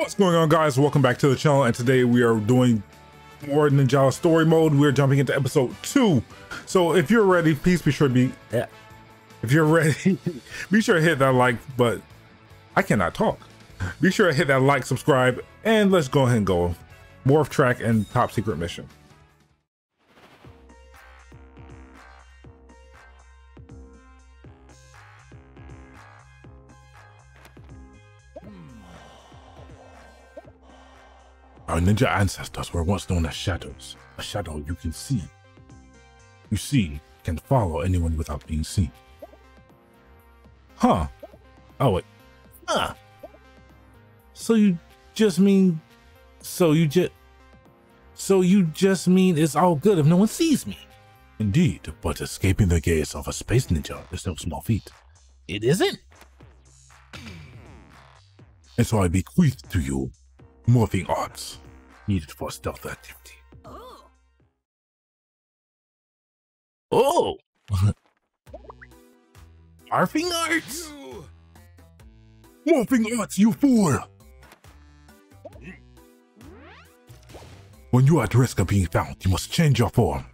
What's going on guys? Welcome back to the channel and today we are doing more Ninjala story mode. We're jumping into episode two. So if you're ready, please be sure to be yeah. If you're ready, be sure to hit that like, but I cannot talk. Be sure to hit that like, subscribe, and let's go ahead and go. Morph track and top secret mission. Our ninja ancestors were once known as shadows, a shadow you can see. You see, can follow anyone without being seen. Huh. Oh, wait. Huh. So you just mean, so you just, so you just mean it's all good if no one sees me? Indeed, but escaping the gaze of a space ninja is no small feat. It isn't? And so I bequeath to you morphing arts needed for stealth activity. Oh. Oh! Morphing arts? Morphing arts, you fool! When you are at risk of being found, you must change your form.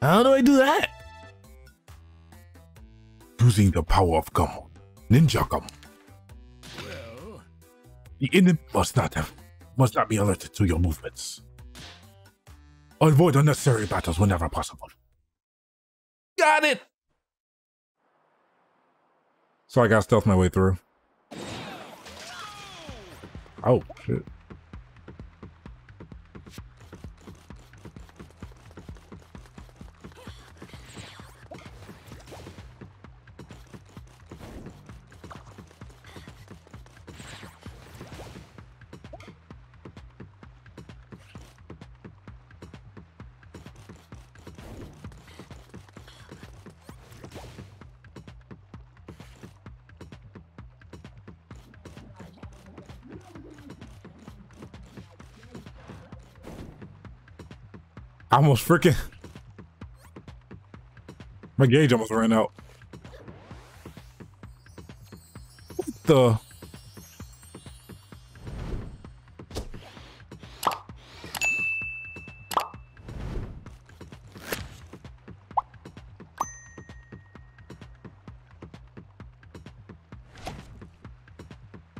How do I do that? Using the power of Gum. Ninja Gum. The enemy must not have, must not be alerted to your movements. Avoid unnecessary battles whenever possible. Got it! So I got stealth my way through. Oh, shit. I almost freaking. My gauge almost ran out. What the?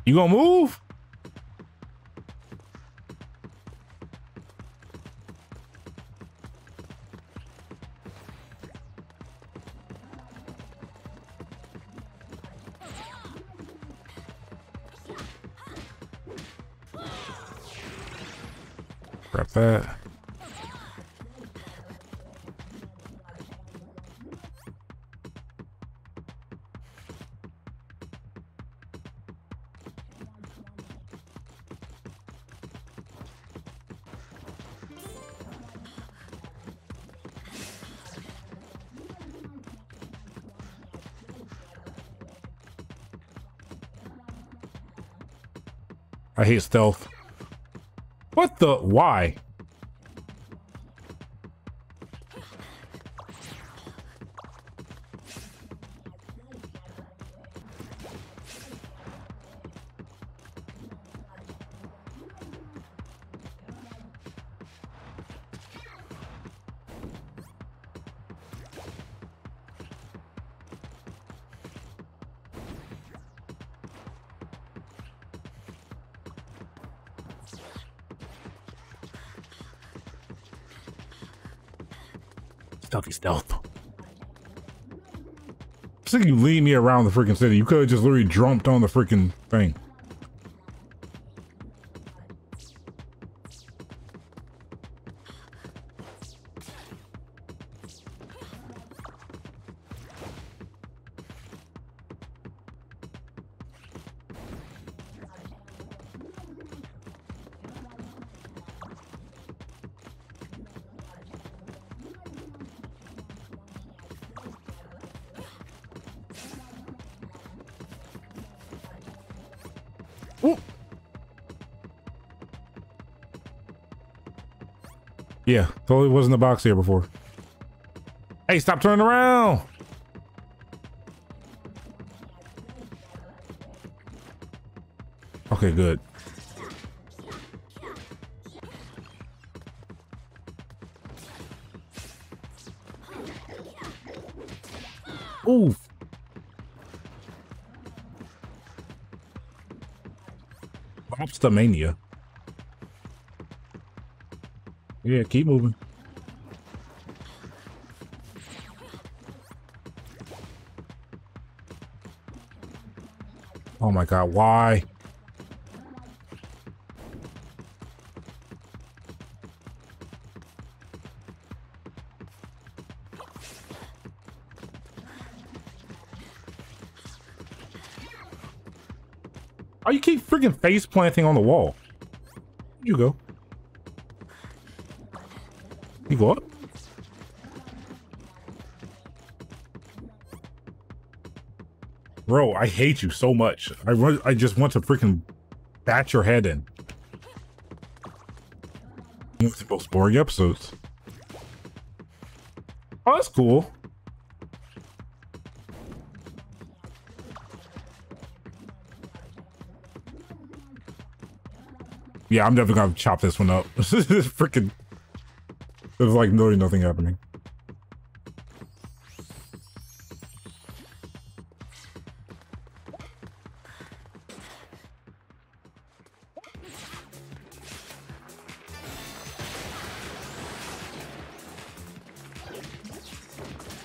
You gonna move? That. I hate stealth. What the? Why? Stealthy stealth. Think you lead me around the freaking city. You could have just literally jumped on the freaking thing. Ooh. Yeah, totally wasn't a box here before. Hey, stop turning around. Okay, good. Mania. Yeah, keep moving. Oh my god, why? Oh, you keep freaking face planting on the wall. Where'd you go? You go up? Bro, I hate you so much. I run, I just want to freaking bat your head in. Of the most boring episodes. Oh, that's cool. Yeah, I'm definitely gonna chop this one up. This is freaking. There's like literally nothing happening.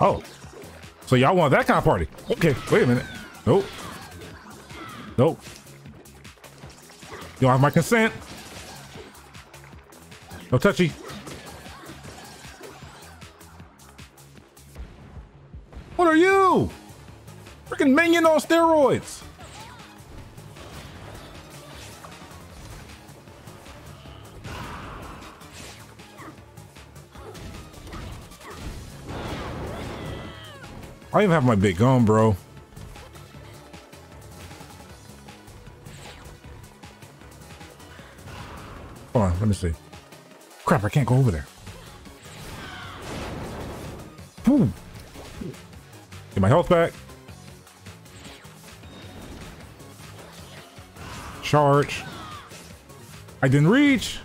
Oh. So y'all want that kind of party? Okay, wait a minute. Nope. Nope. You don't have my consent. No touchy. What are you? Freaking minion on steroids. I even have my big gun, bro. Hold on, let me see. Crap, I can't go over there. Whew. Get my health back. Charge. I didn't reach.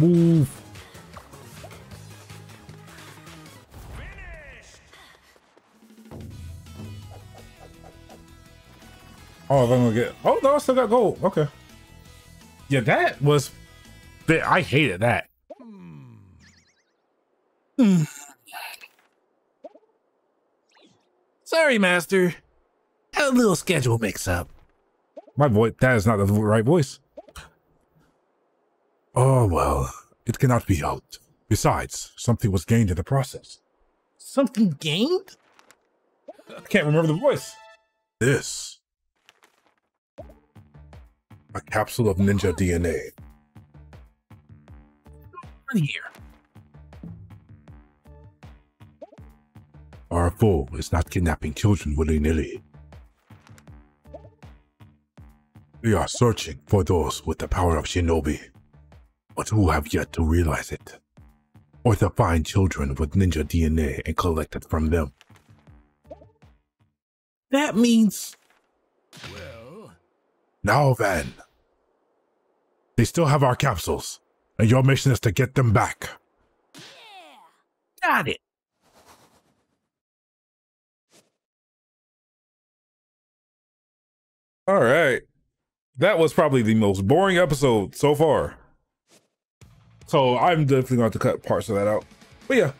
Move. Oh, I'm gonna get. Oh no, I still got gold. Okay. Yeah, that was. I hated that. Hmm. Sorry, Master. Had a little schedule mix up. My voice. That is not the right voice. Oh, well, it cannot be helped. Besides, something was gained in the process. Something gained? I can't remember the voice. This. A capsule of ninja DNA. Right here. Our foe is not kidnapping children willy-nilly. We are searching for those with the power of shinobi, but who have yet to realize it, or to find children with ninja DNA and collect it from them. That means Well... Now then, they still have our capsules, and your mission is to get them back. Yeah. Got it. All right. That was probably the most boring episode so far. So I'm definitely going to cut parts of that out. But yeah.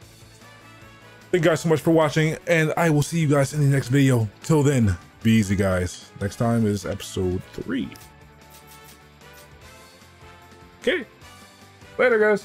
Thank you guys so much for watching, and I will see you guys in the next video. Till then, be easy, guys. Next time is episode three. Okay. Later, guys.